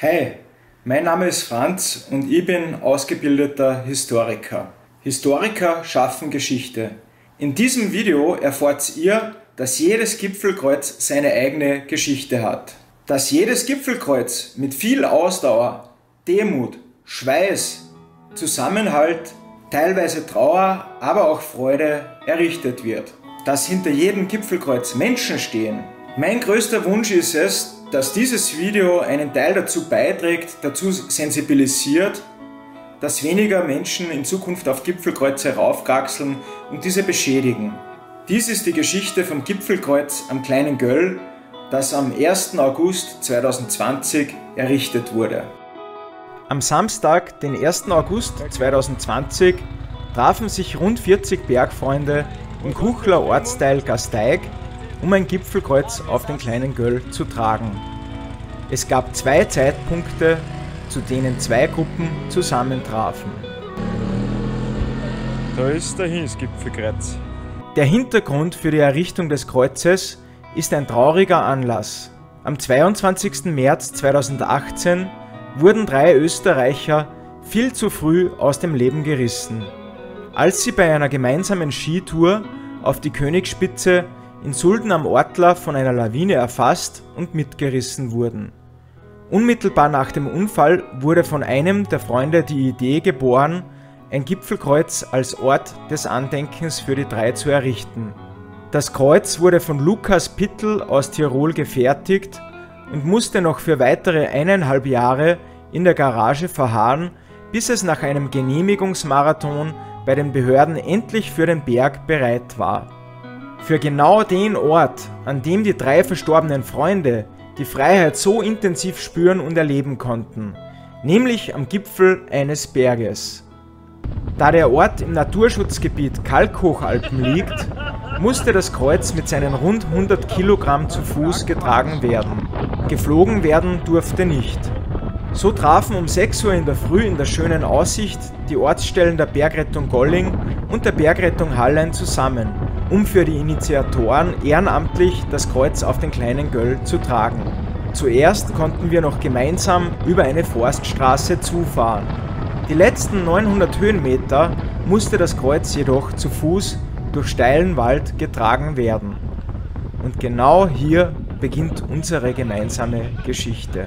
Hi, mein Name ist Franz und ich bin ausgebildeter Historiker. Historiker schaffen Geschichte. In diesem Video erfahrt ihr, dass jedes Gipfelkreuz seine eigene Geschichte hat. Dass jedes Gipfelkreuz mit viel Ausdauer, Demut, Schweiß, Zusammenhalt, teilweise Trauer, aber auch Freude errichtet wird. Dass hinter jedem Gipfelkreuz Menschen stehen. Mein größter Wunsch ist es, dass dieses Video einen Teil dazu beiträgt, dazu sensibilisiert, dass weniger Menschen in Zukunft auf Gipfelkreuze raufkraxeln und diese beschädigen. Dies ist die Geschichte vom Gipfelkreuz am Kleinen Göll, das am 1. August 2020 errichtet wurde. Am Samstag, den 1. August 2020, trafen sich rund 40 Bergfreunde im Kuchler Ortsteil Gasteig um ein Gipfelkreuz auf den kleinen Göll zu tragen. Es gab zwei Zeitpunkte, zu denen zwei Gruppen zusammentrafen. Da ist dahin das Gipfelkreuz. Der Hintergrund für die Errichtung des Kreuzes ist ein trauriger Anlass. Am 22. März 2018 wurden drei Österreicher viel zu früh aus dem Leben gerissen, als sie bei einer gemeinsamen Skitour auf die Königsspitze in Sulden am Ortler von einer Lawine erfasst und mitgerissen wurden. Unmittelbar nach dem Unfall wurde von einem der Freunde die Idee geboren, ein Gipfelkreuz als Ort des Andenkens für die drei zu errichten. Das Kreuz wurde von Lukas Pittel aus Tirol gefertigt und musste noch für weitere eineinhalb Jahre in der Garage verharren, bis es nach einem Genehmigungsmarathon bei den Behörden endlich für den Berg bereit war. Für genau den Ort, an dem die drei verstorbenen Freunde die Freiheit so intensiv spüren und erleben konnten, nämlich am Gipfel eines Berges. Da der Ort im Naturschutzgebiet Kalkhochalpen liegt, musste das Kreuz mit seinen rund 100 Kilogramm zu Fuß getragen werden. Geflogen werden durfte nicht. So trafen um 6 Uhr in der Früh in der schönen Aussicht die Ortsstellen der Bergrettung Golling und der Bergrettung Hallein zusammen um für die Initiatoren ehrenamtlich das Kreuz auf den kleinen Göll zu tragen. Zuerst konnten wir noch gemeinsam über eine Forststraße zufahren. Die letzten 900 Höhenmeter musste das Kreuz jedoch zu Fuß durch steilen Wald getragen werden. Und genau hier beginnt unsere gemeinsame Geschichte.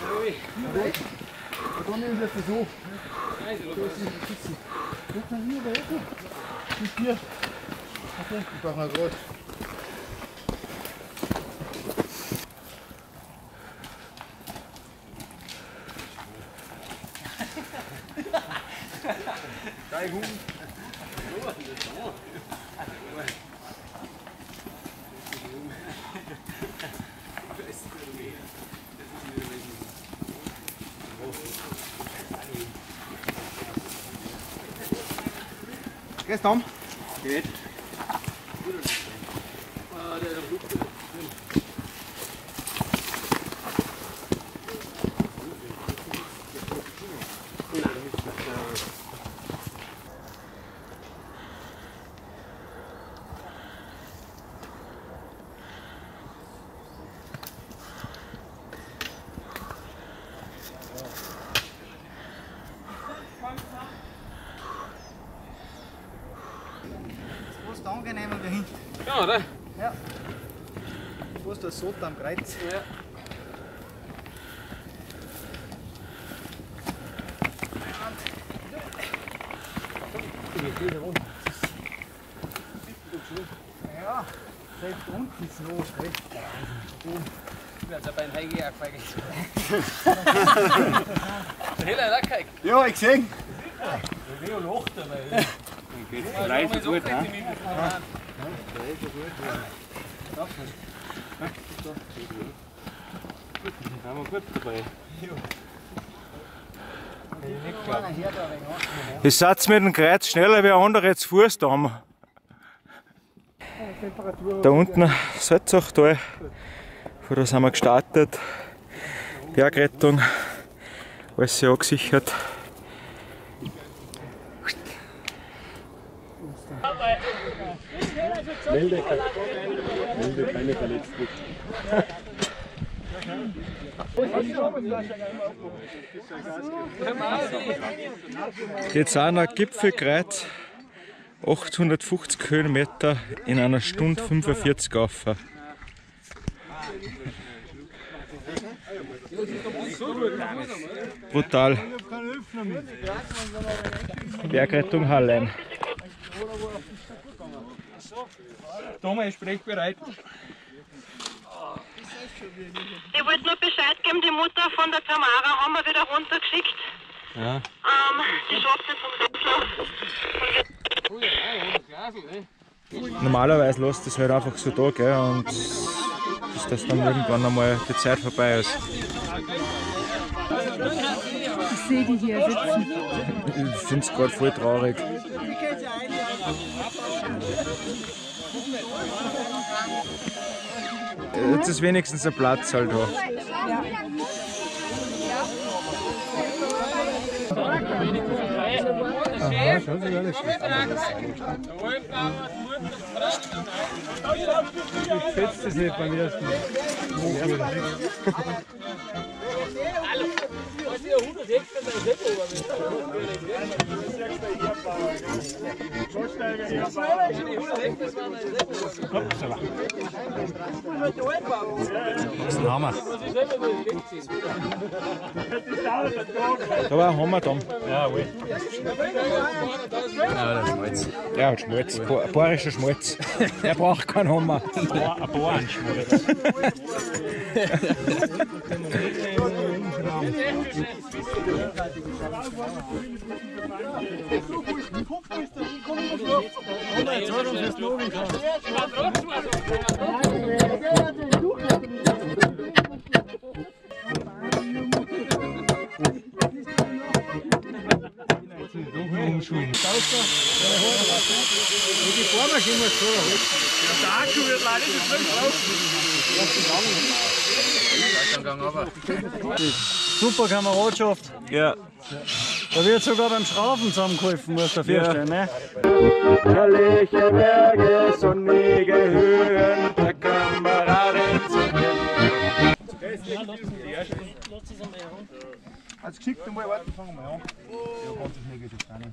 Oi. Tô meio defuso. Nein, du bist nicht schützen. Guck mal hier, da hinten. Hier. Ich mach mal groß. Grüß Tom. Was da angenehmer wie hinten. Ja, oder? Ja. Wo ist der Sot am Kreuz? Ja. Ja, selbst unten ist los. Gell? Also beim Heigi auch vergessen. Der Hiller hat auch gehabt. Ja, ich gesehen. Leo lacht dabei. Leise gut, ne? Haben wir gut dabei. Ihr seid mit dem Kreuz schneller wie andere jetzt Fuß da haben. Da unten Salzachtal. Von da sind wir gestartet. Bergrettung. Alles sehr angesichert. Melde keine Verletzten. Noch Gipfelkreuz. 850 Höhenmeter in einer Stunde 45 auf. Brutal. Bergrettung Hallein. Thomas ist sprechbereit. Ich wollte nur Bescheid geben, die Mutter von der Tamara haben wir wieder runtergeschickt. Ja. Ähm, die schafft es vom Wetzlar. Normalerweise lässt das halt einfach so da, gell? Und bis das dann irgendwann einmal die Zeit vorbei ist. Ich sehe die hier sitzen. Ich finde es gerade voll traurig. Jetzt ist wenigstens ein Platz halt da. Setzt es nicht beim ersten Mal. Da war ein Hammer da. Ja, wohl. Ja, hat Schmalz. Ba- Bayerischer Schmalz. Er braucht keinen Hammer. Ein Bauernschmalz. Namen. Die Vormaschine muss so. Der Akku wird leider nicht so schlimm raus. Gang aber. Super Kameradschaft. Ja. Da wird sogar beim Schrauben zusammengeholfen, musst du dir Ja. vorstellen. Ne? Herrliche Berge, sonnige Höhen, der Kameraden. Als geschickt einmal warten, fangen wir an. Ja, ganz negativ gar nicht.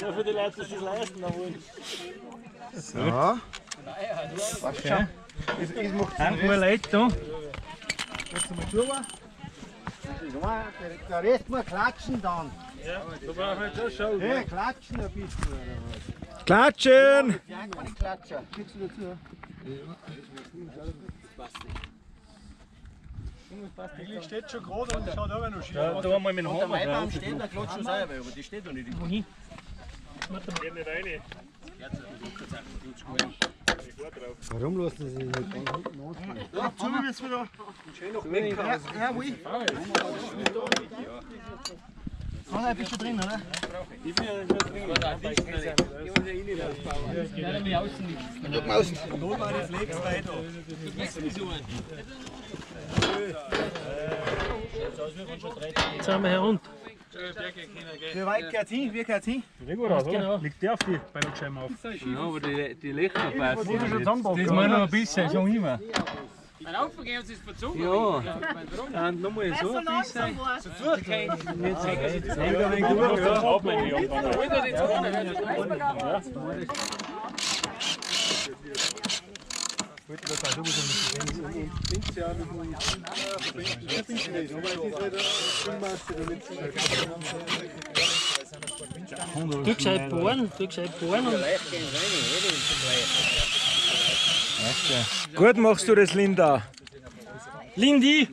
Ja, für die Leute, die sich leisten wollen. Ja. Passt schon. Ich, ich mach den Danke mal Leute da. Rest. Der Rest muss klatschen dann. Hey, klatschen ein bisschen. Klatschen! Ja, keine Klatscher. Kriegst du dazu? Die steht schon gerade und schaut aber noch schief Da, da mal mit dem Der Hammer Maibaum drauf. steht, da klatscht schon selber, aber die steht noch nicht. Geht nicht rein. Warum lassen sie sich nicht ganz hinten ausgehen? Ja, zu jetzt wieder. Schön noch weg. Ja, ja, wo ich. Nein, bist du drin, oder? Jetzt sind wir herunter. Wie weit geht's hin? Wie geht's hin? Sieht gut aus, oder? Liegt der auf die Beilaufscheiben auf? Ja, aber die, die Lichter passen. Das mal noch ein bisschen, schon immer. Ein Haufen gehen sie es verzogen. Ja, dann nochmal so ein bisschen. Jetzt hängt ein wenig durch, ja. Du gescheit bohren, du gescheit bohren Gut machst du das, Linda. Lindy!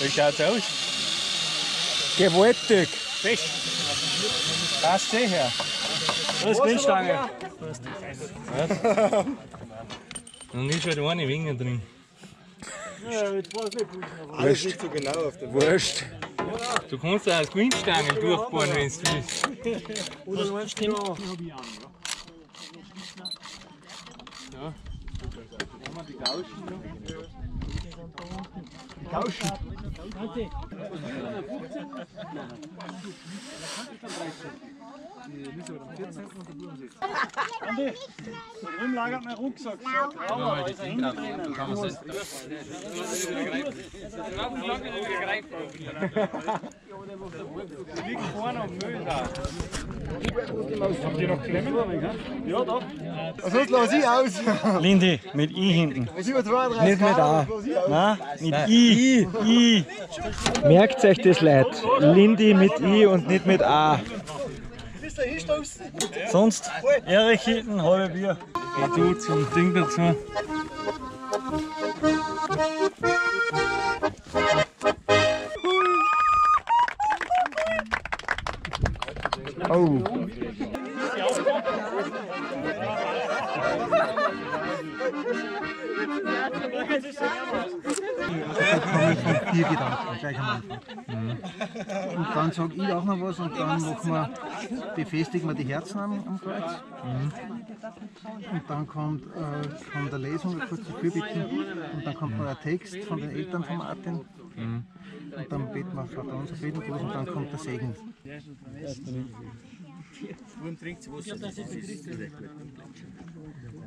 Wie schaut's aus? Gewaltig. Passt eh her. Da ist Grillstange. Und ist halt eine Winge drin. Alles nicht so genau auf der Wurscht. Du kannst auch als Gewindstange durchbohren, wenn du willst. Was stimmt? Drüben lagert mein Rucksack. Liegt vorne am Müll da. Habt ihr noch Klemmen? Ja, da. Sonst lasse ich aus. Lindy, mit I hinten. Was über 32 Nicht mit A. Na, mit I. I. Merkt euch das, Leute. Lindy mit I und nicht mit A. Bis da hinstoßen. Sonst Erich hinten, halbe Bier. Du zum Ding dazu. Oh. Vier Gedanken gleich am Anfang. Und dann sage ich auch noch was und dann machen wir, befestigen wir die Herzen am, am Kreuz. Und dann kommt äh, von der Lesung ein kurzes Fürbitten und dann kommt noch ein Text von den Eltern von Martin. Und dann beten wir Vater unser durch und dann kommt der Segen.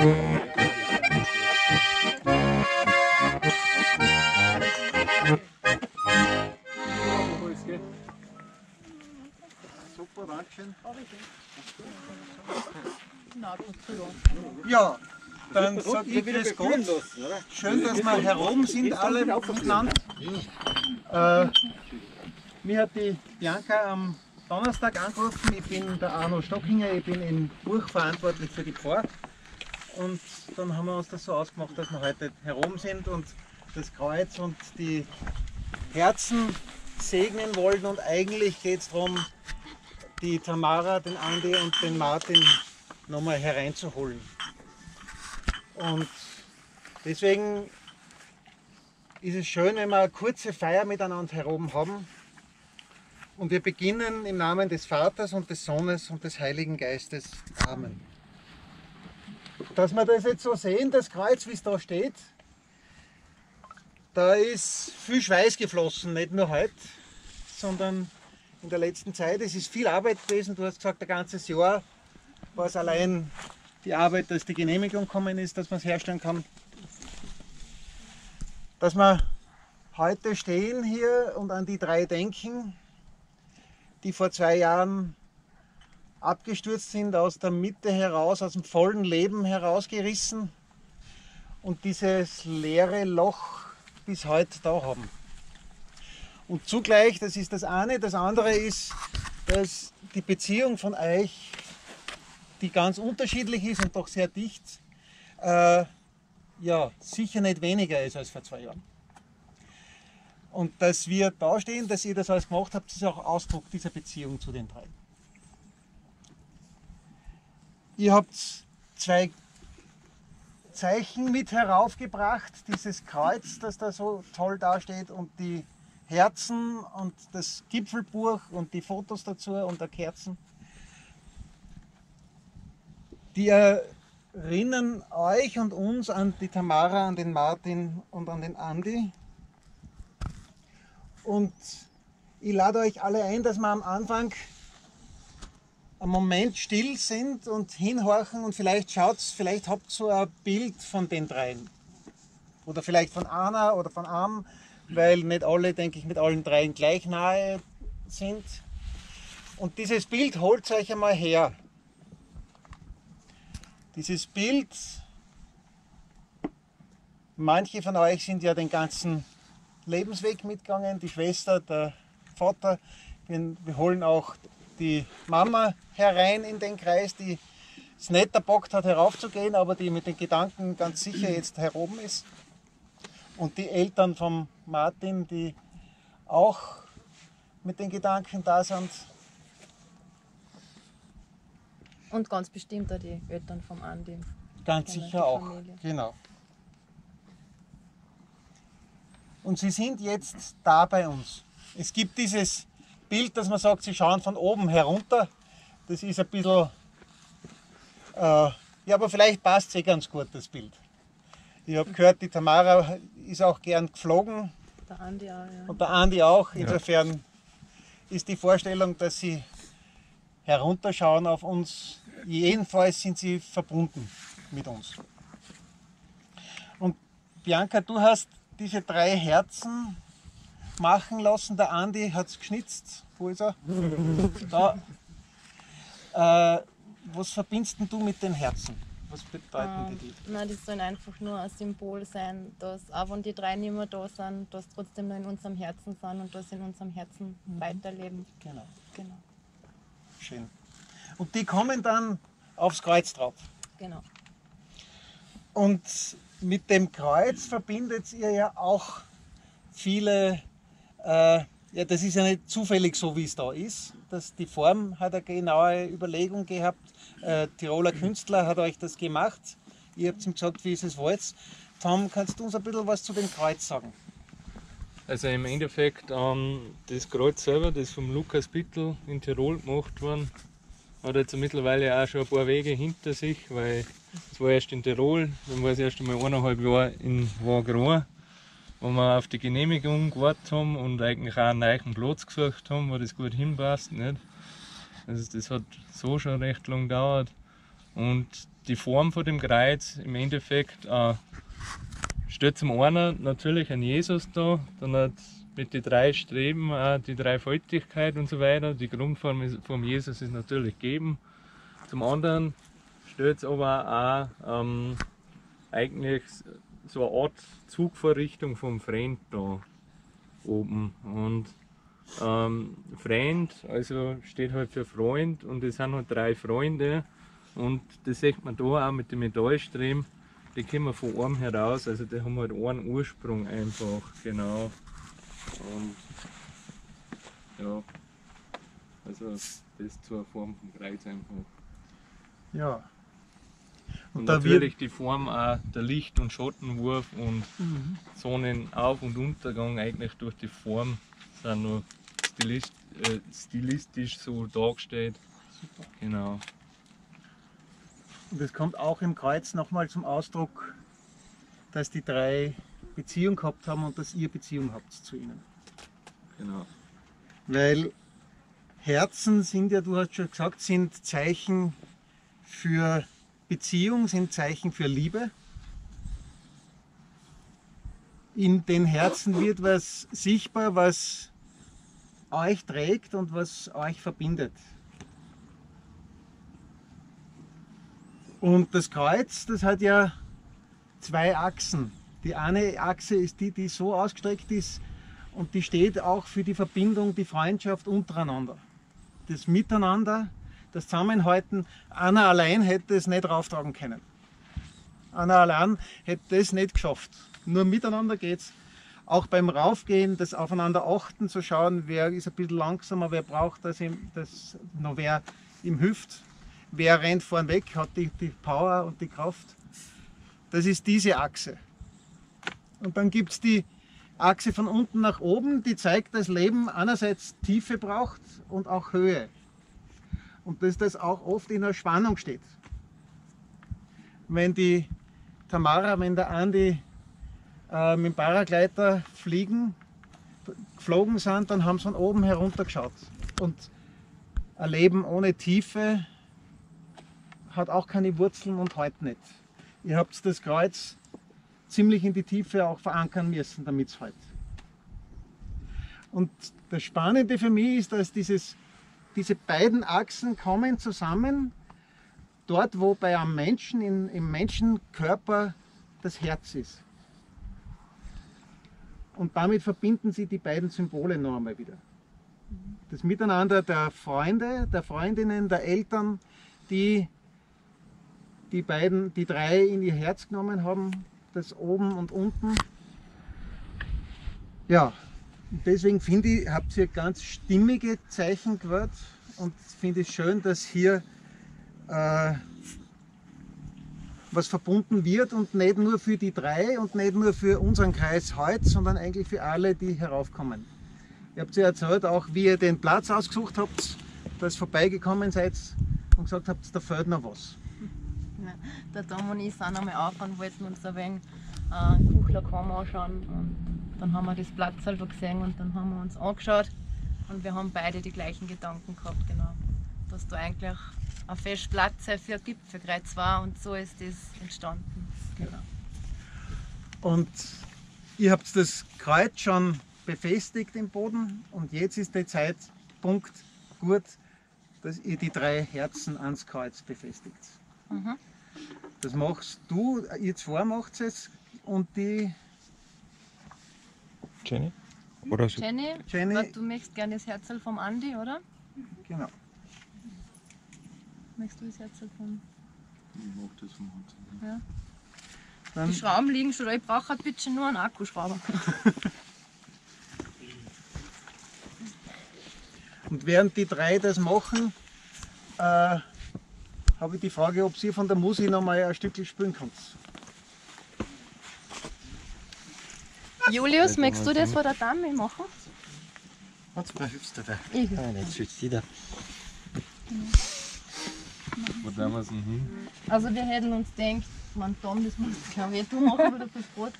Ja, dann sag ich das Gott. Schön, dass wir herum sind, alle miteinander. Äh, mir hat die Bianca am Donnerstag angerufen. Ich bin der Arno Stockinger, ich bin in Burg verantwortlich für die Pfarr. Und dann haben wir uns das so ausgemacht, dass wir heute herum sind und das Kreuz und die Herzen segnen wollen. Und eigentlich geht es darum, die Tamara, den Andi und den Martin nochmal hereinzuholen. Und deswegen ist es schön, wenn wir eine kurze Feier miteinander herum haben. Und wir beginnen im Namen des Vaters und des Sohnes und des Heiligen Geistes. Amen. Dass wir das jetzt so sehen, das Kreuz, wie es da steht, da ist viel Schweiß geflossen, nicht nur heute, sondern in der letzten Zeit. Es ist viel Arbeit gewesen. Du hast gesagt, ein ganzes Jahr war es allein die Arbeit, dass die Genehmigung gekommen ist, dass man es herstellen kann. Dass wir heute stehen hier und an die drei denken, die vor zwei Jahren abgestürzt sind, aus der Mitte heraus, aus dem vollen Leben herausgerissen und dieses leere Loch bis heute da haben. Und zugleich, das ist das eine, das andere ist, dass die Beziehung von euch, die ganz unterschiedlich ist und doch sehr dicht, äh, ja, sicher nicht weniger ist als vor zwei Jahren. Und dass wir da stehen, dass ihr das alles gemacht habt, ist auch Ausdruck dieser Beziehung zu den drei. Ihr habt zwei Zeichen mit heraufgebracht, dieses Kreuz, das da so toll dasteht und die Herzen und das Gipfelbuch und die Fotos dazu und der Kerzen. Die erinnern euch und uns an die Tamara, an den Martin und an den Andi. Und ich lade euch alle ein, dass wir am Anfang einen Moment still sind und hinhorchen und vielleicht schaut, vielleicht habt ihr so ein Bild von den dreien. Oder vielleicht von Anna oder von Am, weil nicht alle, denke ich, mit allen dreien gleich nahe sind. Und dieses Bild holt euch einmal her. Dieses Bild, manche von euch sind ja den ganzen Lebensweg mitgegangen, die Schwester, der Vater. Wir holen auch die Mama herein in den Kreis, die es nicht erbockt hat, heraufzugehen, aber die mit den Gedanken ganz sicher jetzt heroben ist. Und die Eltern von Martin, die auch mit den Gedanken da sind. Und ganz bestimmt auch die Eltern vom Andi. Ganz sicher auch. Familie. Genau. Und sie sind jetzt da bei uns. Es gibt dieses Bild, dass man sagt, sie schauen von oben herunter. Das ist ein bisschen. Äh, ja, aber vielleicht passt es eh ganz gut, das Bild. Ich habe gehört, die Tamara ist auch gern geflogen Der Andi auch, ja. und der Andi auch. Insofern ist die Vorstellung, dass sie herunterschauen auf uns. Jedenfalls sind sie verbunden mit uns. Und Bianca, du hast diese drei Herzen machen lassen. Der Andi hat es geschnitzt. Wo ist er? Da. Äh, was verbindest denn du mit den Herzen? Was bedeuten die dir? Nein, das soll einfach nur ein Symbol sein, dass auch wenn die drei nicht mehr da sind, dass trotzdem noch in unserem Herzen sind und dass in unserem Herzen weiterleben. Genau, Genau, schön. Und die kommen dann aufs Kreuz drauf. genau. Und mit dem Kreuz verbindet ihr ja auch viele, äh, ja, das ist ja nicht zufällig so, wie es da ist. Das, die Form hat eine genaue Überlegung gehabt. Äh, Tiroler Künstler hat euch das gemacht. Ihr habt ihm gesagt, wie ist es wollt. Tom, kannst du uns ein bisschen was zu dem Kreuz sagen? Also im Endeffekt, ähm, das Kreuz selber, das vom Lukas Bittel in Tirol gemacht worden, hat jetzt mittlerweile auch schon ein paar Wege hinter sich, weil es war erst in Tirol, dann war es erst einmal eineinhalb Jahre in Wagram, wo wir auf die Genehmigung gewartet haben und eigentlich auch einen neuen Platz gesucht haben, wo das gut hinpasst. Nicht? Also das hat so schon recht lang gedauert. Und die Form von dem Kreuz im Endeffekt äh, steht zum einen natürlich ein Jesus da, dann hat mit den drei Streben auch die Dreifaltigkeit und so weiter. Die Grundform vom Jesus ist natürlich gegeben. Zum anderen steht es aber auch ähm, eigentlich so eine Art Zugvorrichtung vom Freund da oben. Und ähm, Freund, also steht halt für Freund und es sind halt drei Freunde. Und das sieht man da auch mit dem Metallstreben. Die kommen von einem heraus, also die haben halt einen Ursprung einfach, genau. Und ja, also das zur Form vom Kreuz einfach. Ja. Und, da natürlich die Form auch der Licht- und Schattenwurf und Mhm. Sonnenauf- und Untergang eigentlich durch die Form sind nur stilist, äh, stilistisch so dargestellt. Super. Genau. Und es kommt auch im Kreuz nochmal zum Ausdruck, dass die drei Beziehung gehabt haben und dass ihr Beziehung habt zu ihnen. genau. Weil Herzen sind ja, du hast schon gesagt, sind Zeichen für Beziehung, sind Zeichen für Liebe. In den Herzen wird was sichtbar, was euch trägt und was euch verbindet. Und das Kreuz, das hat ja zwei Achsen. Die eine Achse ist die, die so ausgestreckt ist und die steht auch für die Verbindung, die Freundschaft untereinander. Das Miteinander, das Zusammenhalten. Einer allein hätte es nicht rauftragen können. Einer allein hätte es nicht geschafft. Nur miteinander geht's. Auch beim Raufgehen, das Aufeinander achten, zu schauen, wer ist ein bisschen langsamer, wer braucht das, ihm, das noch wer ihm hilft, wer rennt vorn weg, hat die, die Power und die Kraft. Das ist diese Achse. Und dann gibt es die Achse von unten nach oben, die zeigt, dass Leben einerseits Tiefe braucht und auch Höhe. Und dass das auch oft in einer Spannung steht. Wenn die Tamara, wenn der Andi äh, mit dem Paragleiter fliegen, geflogen sind, dann haben sie von oben herunter geschaut. Und ein Leben ohne Tiefe hat auch keine Wurzeln und heute nicht. Ihr habt das Kreuz ziemlich in die Tiefe auch verankern müssen, damit es halt. Und das Spannende für mich ist, dass dieses, diese beiden Achsen kommen zusammen, dort wo bei einem Menschen, in, im Menschenkörper das Herz ist. Und damit verbinden sie die beiden Symbole noch einmal wieder. Das Miteinander der Freunde, der Freundinnen, der Eltern, die die beiden, die drei in ihr Herz genommen haben, das oben und unten. Ja, deswegen finde ich, habt ihr ganz stimmige Zeichen gewählt und finde es schön, dass hier äh, was verbunden wird und nicht nur für die drei und nicht nur für unseren Kreis heute, sondern eigentlich für alle, die heraufkommen. Ihr habt ja erzählt, auch wie ihr den Platz ausgesucht habt, dass vorbeigekommen seid und gesagt habt, da fehlt noch was. Der Tom und ich sind einmal auf und wollten uns ein wenig äh, Kuchlakam anschauen. Und dann haben wir das Platz selber gesehen und dann haben wir uns angeschaut und wir haben beide die gleichen Gedanken gehabt, genau. Dass da eigentlich ein Festplatz für gibt, für Kreuz 2 und so ist das entstanden. Genau. Und ihr habt das Kreuz schon befestigt im Boden und jetzt ist der Zeitpunkt gut, dass ihr die drei Herzen ans Kreuz befestigt. Mhm. Das machst du, ihr zwei macht es und die Jenny? Oder so? Jenny, Jenny- du möchtest gerne das Herzl vom Andi, oder? Genau. Möchtest du das Herzl vom... Ich mag das vom Herzen. Ja. Dann, Die Schrauben liegen schon da, ich brauche halt bitte nur einen Akkuschrauber. und während die drei das machen, äh, habe ich die Frage, ob ihr von der Musik noch mal ein Stückchen spielen könnt. Julius, möchtest du das vor der Dame machen? Was hilfst du da? Ich. Ah, jetzt sitzt die da. Wo da wir denn hin? Also wir hätten uns gedacht, man Tom, das muss glaube ich du machen, du bist Brot.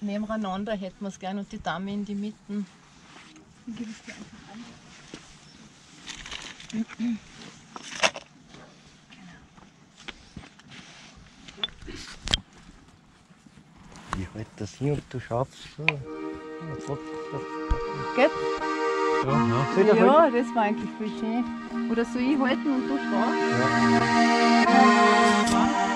Nebeneinander hätten wir es gerne und die Dame in die Mitte. Ich halte das hin und du schaffst so. Ja. Geht? Ja, ja. Ich Ja, das war eigentlich voll schön. Oder soll ich halten und du schraubst? das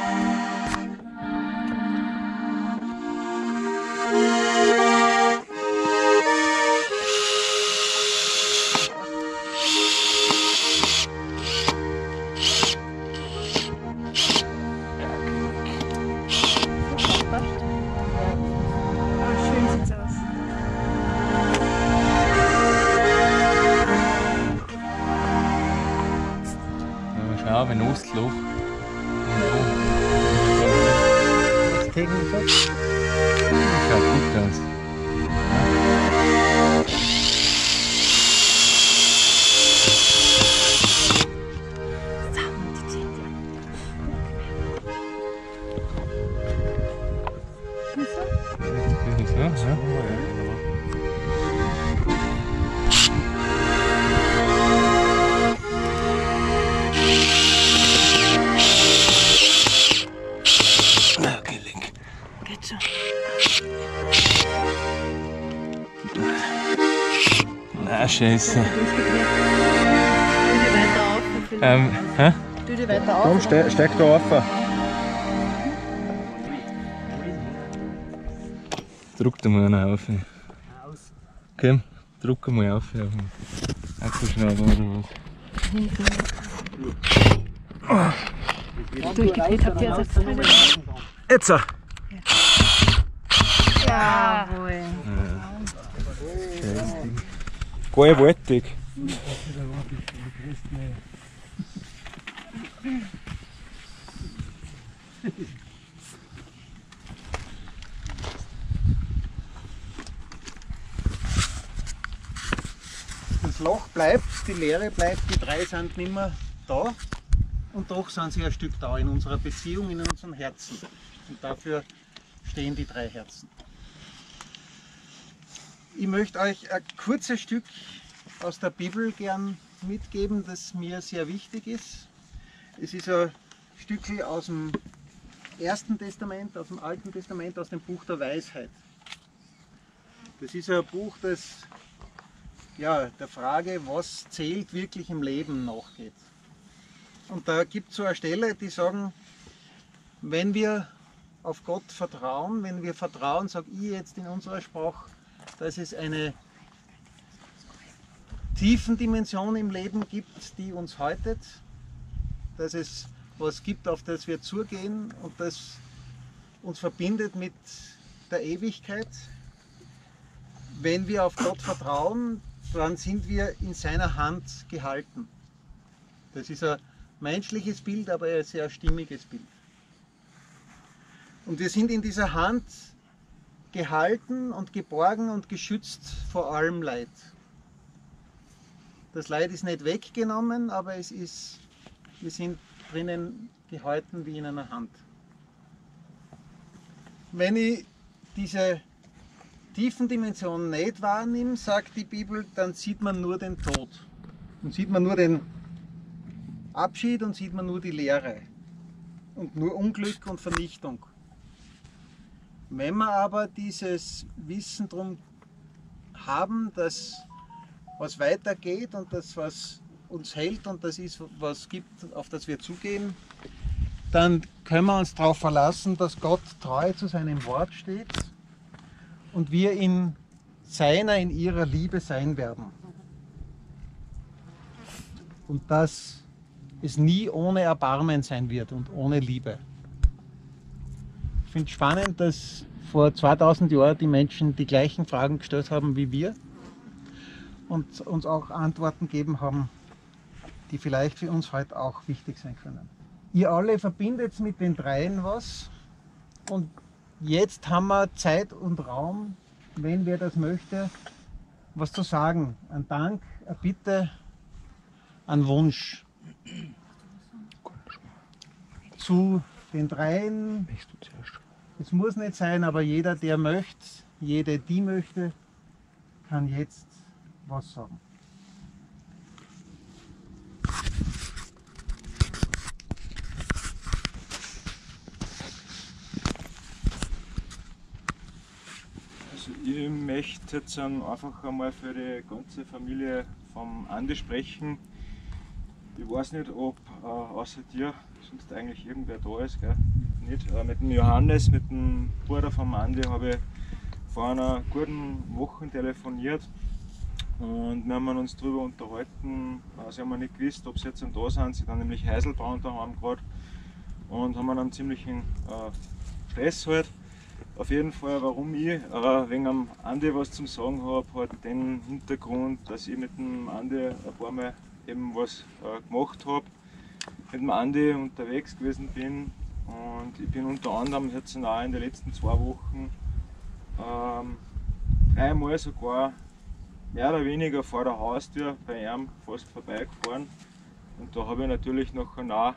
Philipp. Ähm, hä? Tu die weiter auf. Komm, ste steig da auf. Druck da mal einen auf. Komm, druck mal auf. Ja. Akkuschrauber oder was? Durchgedreht habt ihr jetzt also Jetzt! äh, Jawohl. Gewaltig. Das Loch bleibt, die Leere bleibt, die drei sind nicht mehr da. Und doch sind sie ein Stück da in unserer Beziehung, in unseren Herzen. Und dafür stehen die drei Herzen. Ich möchte euch ein kurzes Stück aus der Bibel gern mitgeben, das mir sehr wichtig ist. Es ist ein Stückchen aus dem Ersten Testament, aus dem Alten Testament, aus dem Buch der Weisheit. Das ist ein Buch, das ja, der Frage, was zählt wirklich im Leben nachgeht. Und da gibt es so eine Stelle, die sagen, wenn wir auf Gott vertrauen, wenn wir vertrauen, sage ich jetzt in unserer Sprache, dass es eine Tiefendimension im Leben gibt, die uns haltet, dass es was gibt, auf das wir zugehen und das uns verbindet mit der Ewigkeit. Wenn wir auf Gott vertrauen, dann sind wir in seiner Hand gehalten. Das ist ein menschliches Bild, aber ein sehr stimmiges Bild. Und wir sind in dieser Hand gehalten und geborgen und geschützt vor allem Leid. Das Leid ist nicht weggenommen, aber es ist, wir sind drinnen gehalten wie in einer Hand. Wenn ich diese tiefen Dimension nicht wahrnehme, sagt die Bibel, dann sieht man nur den Tod. Dann sieht man nur den Abschied und sieht man nur die Leere. Und nur Unglück und Vernichtung. Wenn wir aber dieses Wissen darum haben, dass was weitergeht und das, was uns hält und das ist, was gibt, auf das wir zugehen, dann können wir uns darauf verlassen, dass Gott treu zu seinem Wort steht und wir in seiner, in ihrer Liebe sein werden. Und dass es nie ohne Erbarmen sein wird und ohne Liebe. Ich finde es spannend, dass vor 2000 Jahren die Menschen die gleichen Fragen gestellt haben wie wir und uns auch Antworten gegeben haben, die vielleicht für uns heute auch wichtig sein können. Ihr alle verbindet mit den dreien was und jetzt haben wir Zeit und Raum, wenn wer das möchte, was zu sagen. Ein Dank, eine Bitte, ein Wunsch. Zu den dreien. Es muss nicht sein, aber jeder, der möchte, jede, die möchte, kann jetzt was sagen. Also ich möchte jetzt einfach einmal für die ganze Familie vom Andi sprechen. Ich weiß nicht, ob äh, außer dir sonst eigentlich irgendwer da ist. Gell? Nicht. Äh, mit dem Johannes, mit dem Bruder vom Andi, habe ich vor einer guten Woche telefoniert und wir haben uns darüber unterhalten. Äh, sie haben nicht gewusst, ob sie jetzt da sind. Sie haben nämlich Heiselbraun daheim gerade und haben einen ziemlichen äh, Stress halt. Auf jeden Fall, warum ich äh, wegen am Andi was zum Sagen habe, hat den Hintergrund, dass ich mit dem Andi ein paar Mal eben was äh, gemacht habe. mit dem Andi unterwegs gewesen bin. Und ich bin unter anderem jetzt in den letzten zwei Wochen ähm, dreimal sogar mehr oder weniger vor der Haustür bei ihm fast vorbeigefahren. Und da habe ich natürlich noch auch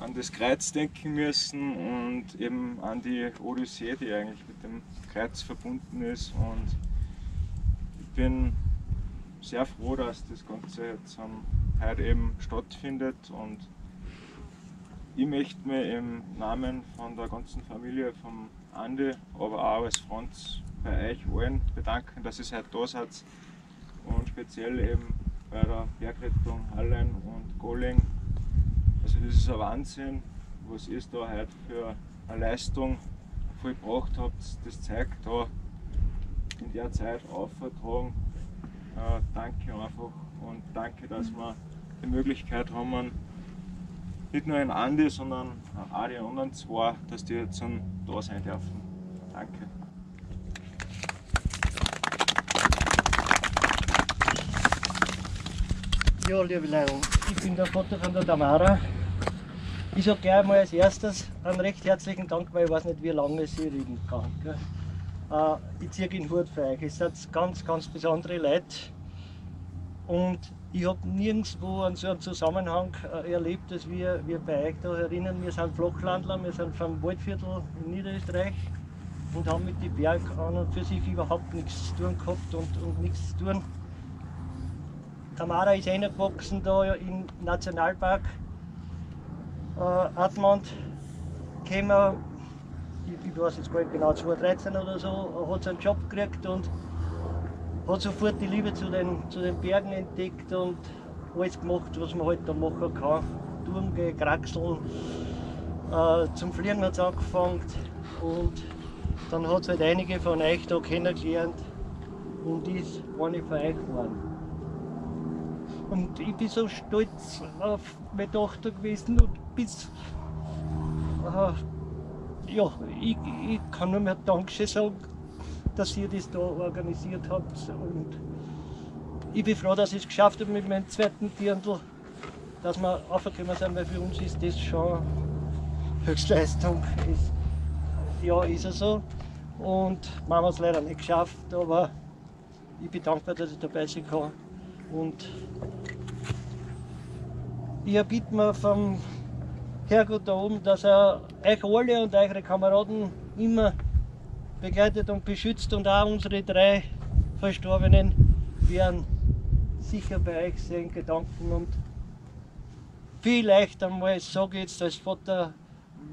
an das Kreuz denken müssen und eben an die Odyssee, die eigentlich mit dem Kreuz verbunden ist. Und ich bin sehr froh, dass das Ganze jetzt heute eben stattfindet und ich möchte mich im Namen von der ganzen Familie, vom Andi, aber auch als Franz bei euch allen bedanken, dass ihr heute da seid und speziell eben bei der Bergrettung Hallein und Goling. Also das ist ein Wahnsinn, was ihr da heute für eine Leistung vollbracht habt. Das zeigt da in der Zeit aufvertragen. Äh, danke einfach und danke, dass wir die Möglichkeit haben, nicht nur in Andi, sondern auch die anderen zwei, dass die jetzt da sein dürfen. Danke. Ja, liebe Leute, ich bin der Vater von der Tamara. Ich sage gleich mal als erstes einen recht herzlichen Dank, weil ich weiß nicht, wie lange ich reden kann. Gell? Äh, ich ziehe den Hut für euch. Es sind ganz, ganz besondere Leute. Und ich habe nirgendwo einen so einen Zusammenhang äh, erlebt, dass wir, wir bei euch da erinnern. Wir sind Flachlandler, wir sind vom Waldviertel in Niederösterreich und haben mit den Berg an und für sich überhaupt nichts zu tun gehabt und, und nichts zu tun. Tamara ist reingewachsen da im Nationalpark äh, gekommen, ich, ich weiß jetzt gar nicht genau, 2013 oder so, hat sie einen Job gekriegt und hat sofort die Liebe zu den, zu den Bergen entdeckt und alles gemacht, was man halt da machen kann. Touren gehen, kraxeln, äh, zum Fliegen hat es angefangen und dann hat es halt einige von euch da kennengelernt und ist eine von euch geworden. Und ich bin so stolz auf meine Tochter gewesen und bis. Äh, ja, ich, ich kann nur mehr Dankeschön sagen, dass ihr das da organisiert habt. Und ich bin froh, dass ich es geschafft habe mit meinem zweiten Dirndl, dass wir aufgekommen sind, weil für uns ist das schon Höchstleistung. Ist, ja, ist es so. Und wir haben es leider nicht geschafft, aber ich bin dankbar, dass ich dabei sein kann. Und ich erbitte mir vom Herrgott da oben, dass er euch alle und eure Kameraden immer begleitet und beschützt und auch unsere drei Verstorbenen werden sicher bei euch sein Gedanken und vielleicht einmal, sage ich jetzt als Vater,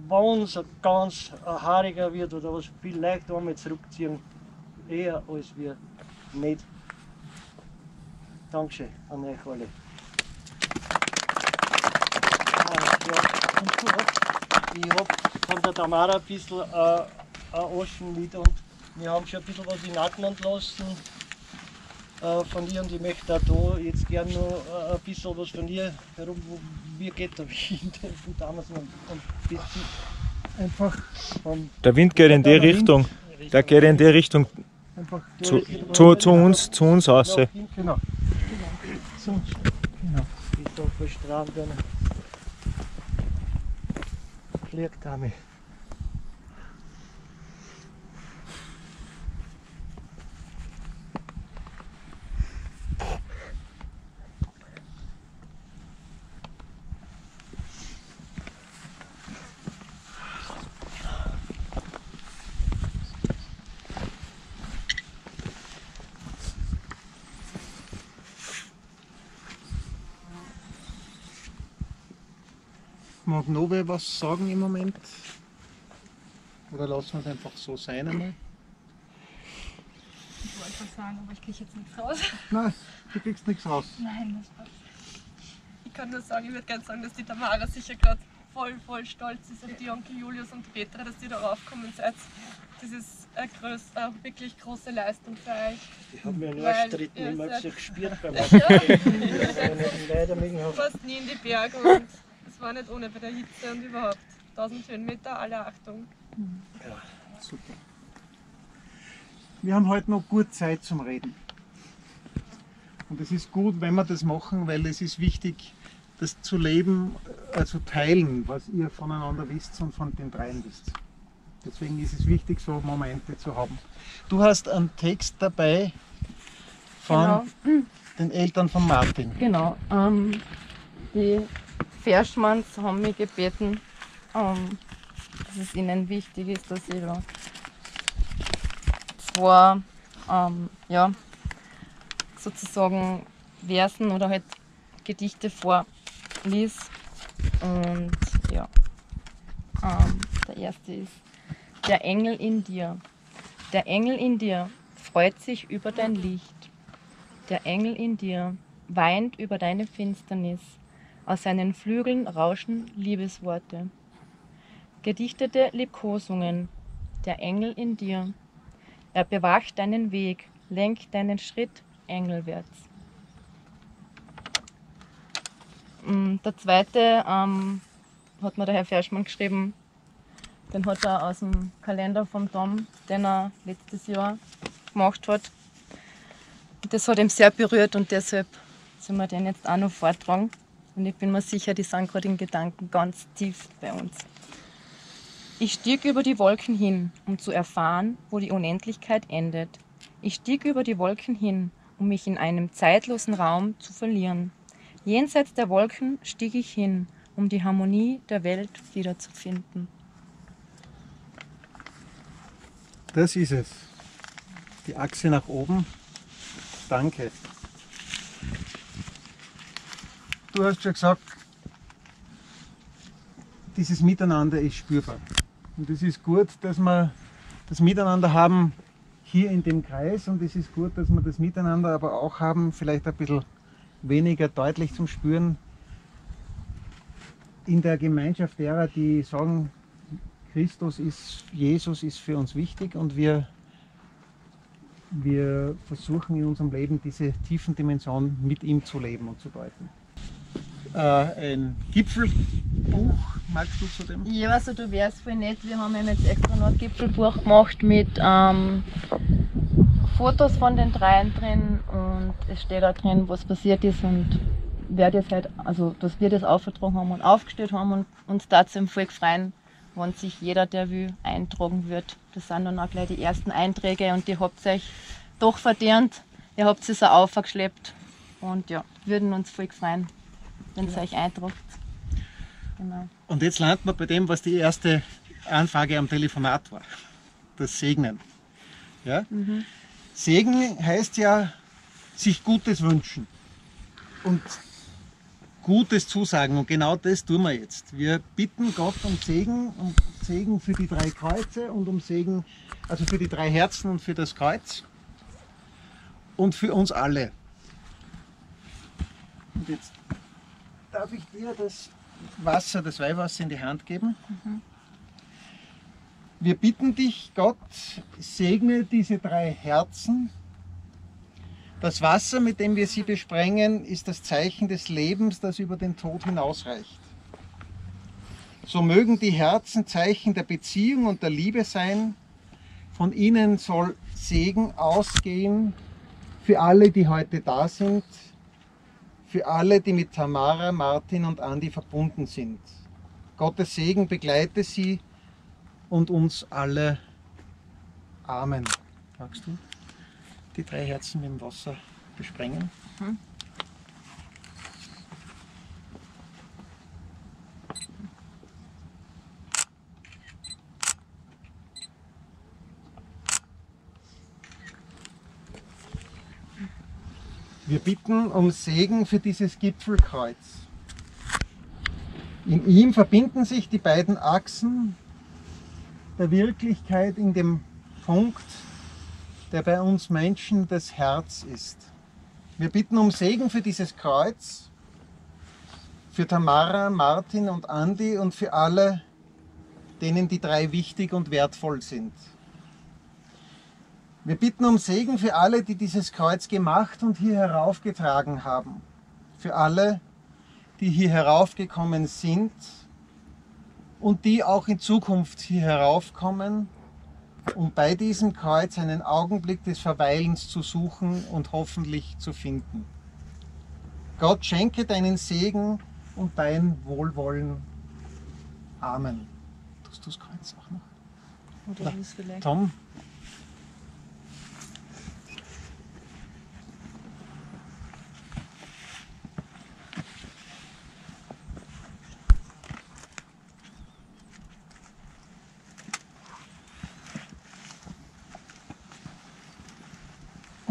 wenn es ganz haariger wird oder was, vielleicht einmal zurückziehen, eher als wir nicht. Dankeschön an euch alle. Ich habe von der Tamara ein bisschen äh, ein Aschenlied und wir haben schon ein bisschen was in Atem entlassen äh, von ihr und ich möchte auch da jetzt gerne noch äh, ein bisschen was von ihr herum, wo, wie geht der Wind von damals und, und bisschen einfach vom Der Wind geht in die Richtung. Der geht in die Richtung einfach zu, zu, zu uns, zu uns aus. Ja, genau. So, genau. Ich da verstrahlt werden. Fliegt damit. Mag Nove was sagen im Moment? Oder lassen wir es einfach so sein einmal? Ich wollte was sagen, aber ich kriege jetzt nichts raus. Nein, du kriegst nichts raus. Nein, das passt. Ich kann nur sagen, ich würde gerne sagen, dass die Tamara sicher gerade voll, voll stolz ist auf die Onkel Julius und Petra, dass ihr da raufgekommen seid. Das ist eine, groß, eine wirklich große Leistung für euch. Ich habe mir Weil Arschtritt ihr niemals seid- gespürt beim Ja. Weitermingen Fast nie in die Berge und es war nicht ohne bei der Hitze und überhaupt. 1000 Höhenmeter, alle Achtung. Ja, super. Wir haben heute noch gut Zeit zum Reden. Und es ist gut, wenn wir das machen, weil es ist wichtig, das zu leben, also teilen, was ihr voneinander wisst und von den dreien wisst. Deswegen ist es wichtig, so Momente zu haben. Du hast einen Text dabei von Genau. den Eltern von Martin. Genau. Ähm, die Verschmanns haben mich gebeten, ähm, dass es ihnen wichtig ist, dass ich da zwei ähm, ja, sozusagen Versen oder halt Gedichte vorlies. Und ja, ähm, der erste ist Der Engel in dir. Der Engel in dir freut sich über dein Licht. Der Engel in dir weint über deine Finsternis. Aus seinen Flügeln rauschen Liebesworte. Gedichtete Liebkosungen. Der Engel in dir. Er bewacht deinen Weg, lenkt deinen Schritt engelwärts. Mm, Der zweite ähm, hat mir der Herr Ferschmann geschrieben. Den hat er aus dem Kalender vom Tom, den er letztes Jahr gemacht hat. Das hat ihn sehr berührt und deshalb sollen wir den jetzt auch noch vortragen. Und ich bin mir sicher, die sind gerade in Gedanken ganz tief bei uns. Ich stieg über die Wolken hin, um zu erfahren, wo die Unendlichkeit endet. Ich stieg über die Wolken hin, um mich in einem zeitlosen Raum zu verlieren. Jenseits der Wolken stieg ich hin, um die Harmonie der Welt wiederzufinden. Das ist es. Die Achse nach oben. Danke. Du hast schon gesagt, dieses Miteinander ist spürbar. Und es ist gut, dass wir das Miteinander haben hier in dem Kreis und es ist gut, dass wir das Miteinander aber auch haben, vielleicht ein bisschen weniger deutlich zum Spüren in der Gemeinschaft derer, die sagen, Christus ist, Jesus ist für uns wichtig und wir, wir versuchen in unserem Leben diese tiefen Dimensionen mit ihm zu leben und zu deuten. Äh, ein Gipfelbuch, magst du zu dem? Ja, also du wärst voll nett. Wir haben jetzt extra noch ein Gipfelbuch gemacht mit ähm, Fotos von den dreien drin und es steht da drin, was passiert ist und wer das halt, also dass wir das aufgetragen haben und aufgestellt haben und uns dazu im Volk freuen, wenn sich jeder, der will, eintragen wird. Das sind dann auch gleich die ersten Einträge und die habt ihr euch doch verdient. Ihr habt es auch aufgeschleppt und ja, würden uns voll freuen, wenn ihr euch eintragt. Genau. Und jetzt landen wir bei dem, was die erste Anfrage am Telefonat war. Das Segnen. Ja? Mhm. Segen heißt ja, sich Gutes wünschen und Gutes zusagen. Und genau das tun wir jetzt. Wir bitten Gott um Segen, um Segen für die drei Kreuze und um Segen, also für die drei Herzen und für das Kreuz und für uns alle. Und jetzt darf ich dir das Wasser, das Weihwasser in die Hand geben. Wir bitten dich, Gott, segne diese drei Herzen. Das Wasser, mit dem wir sie besprengen, ist das Zeichen des Lebens, das über den Tod hinausreicht. So mögen die Herzen Zeichen der Beziehung und der Liebe sein. Von ihnen soll Segen ausgehen für alle, die heute da sind, für alle, die mit Tamara, Martin und Andi verbunden sind. Gottes Segen begleite sie und uns alle. Amen. Magst du die drei Herzen mit dem Wasser besprengen? Mhm. Wir bitten um Segen für dieses Gipfelkreuz. In ihm verbinden sich die beiden Achsen der Wirklichkeit in dem Punkt, der bei uns Menschen das Herz ist. Wir bitten um Segen für dieses Kreuz, für Tamara, Martin und Andi und für alle, denen die drei wichtig und wertvoll sind. Wir bitten um Segen für alle, die dieses Kreuz gemacht und hier heraufgetragen haben. Für alle, die hier heraufgekommen sind und die auch in Zukunft hier heraufkommen, um bei diesem Kreuz einen Augenblick des Verweilens zu suchen und hoffentlich zu finden. Gott schenke deinen Segen und dein Wohlwollen. Amen. Tust du das Kreuz auch noch? Oder? Tom?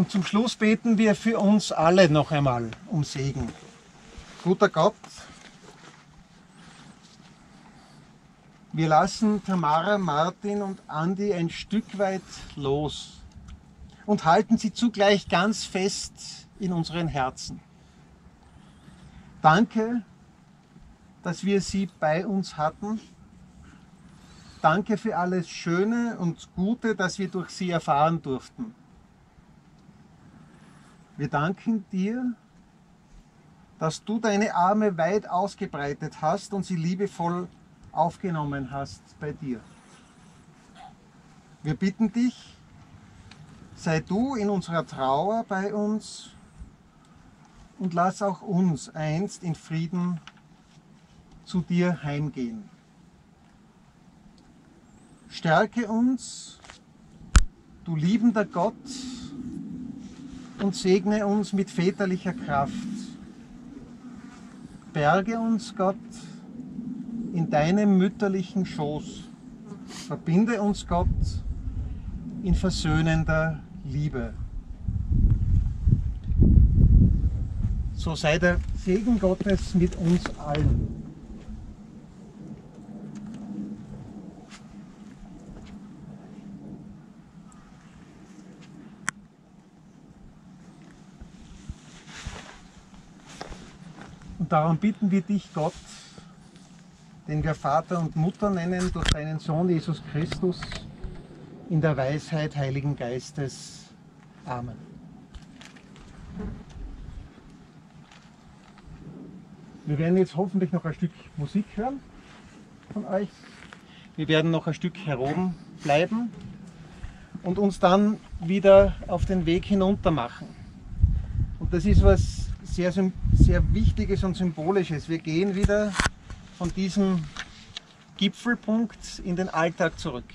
Und zum Schluss beten wir für uns alle noch einmal um Segen. Guter Gott, wir lassen Tamara, Martin und Andi ein Stück weit los und halten sie zugleich ganz fest in unseren Herzen. Danke, dass wir sie bei uns hatten. Danke für alles Schöne und Gute, das wir durch sie erfahren durften. Wir danken dir, dass du deine Arme weit ausgebreitet hast und sie liebevoll aufgenommen hast bei dir. Wir bitten dich, sei du in unserer Trauer bei uns und lass auch uns einst in Frieden zu dir heimgehen. Stärke uns, du liebender Gott, und segne uns mit väterlicher Kraft. Berge uns, Gott, in deinem mütterlichen Schoß. Verbinde uns, Gott, in versöhnender Liebe. So sei der Segen Gottes mit uns allen. Darum bitten wir dich, Gott, den wir Vater und Mutter nennen, durch deinen Sohn Jesus Christus, in der Weisheit Heiligen Geistes. Amen. Wir werden jetzt hoffentlich noch ein Stück Musik hören von euch. Wir werden noch ein Stück heroben bleiben und uns dann wieder auf den Weg hinunter machen. Und das ist was sehr, sehr Wichtiges und Symbolisches. Wir gehen wieder von diesem Gipfelpunkt in den Alltag zurück.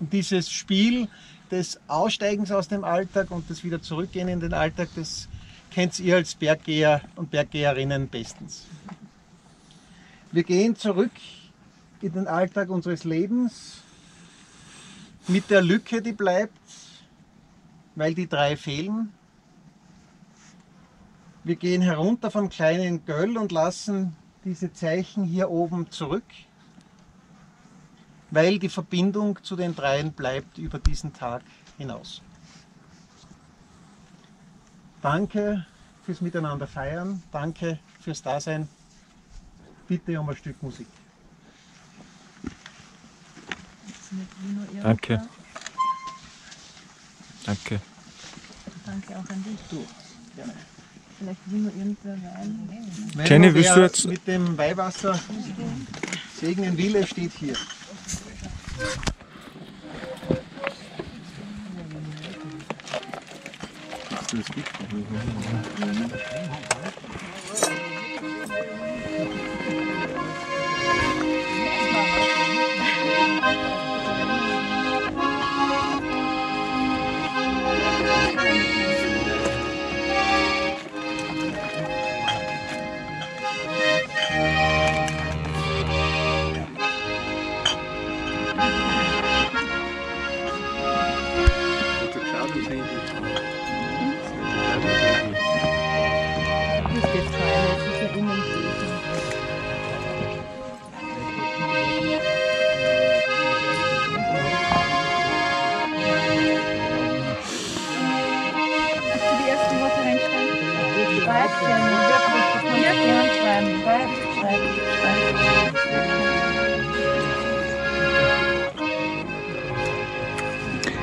Und dieses Spiel des Aussteigens aus dem Alltag und des wieder Zurückgehen in den Alltag, das kennt ihr als Berggeher und Berggeherinnen bestens. Wir gehen zurück in den Alltag unseres Lebens mit der Lücke, die bleibt, weil die drei fehlen. Wir gehen herunter vom kleinen Göll und lassen diese Zeichen hier oben zurück, weil die Verbindung zu den dreien bleibt über diesen Tag hinaus. Danke fürs Miteinander feiern, danke fürs Dasein. Bitte um ein Stück Musik. Danke. Danke. Danke auch an dich. Du, gerne. Vielleicht will nur irgendwer Wein. Wenn Jenny, willst du jetzt- mit dem Weihwasser segnen will, er steht hier. Das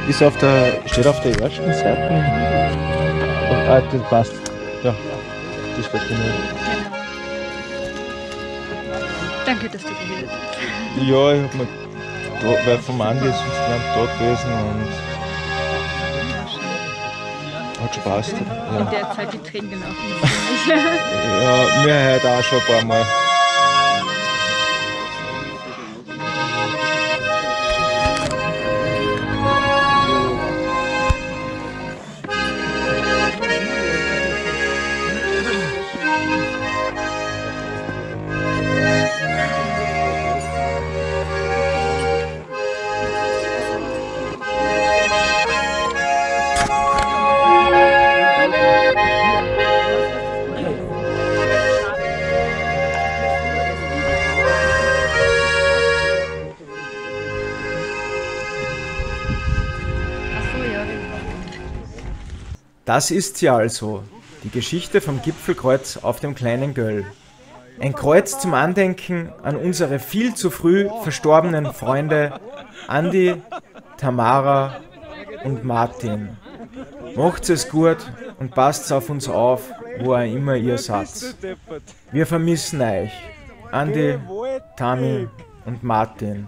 Ist auf der, steht auf der ersten Seite. Und, ah, das passt. Ja, das wird genau. Danke, dass du geredet hast. Ja, ich hab mir, da, weil vom Andi ist dann da gewesen und Hat Spaß. In Ja, der Zeit die Tränen gelaufen ja mir halt auch schon ein paar Mal. Das ist sie also, die Geschichte vom Gipfelkreuz auf dem kleinen Göll. Ein Kreuz zum Andenken an unsere viel zu früh verstorbenen Freunde Andi, Tamara und Martin. Macht's es gut und passt auf uns auf, wo auch immer ihr seid. Wir vermissen euch. Andi, Tami und Martin.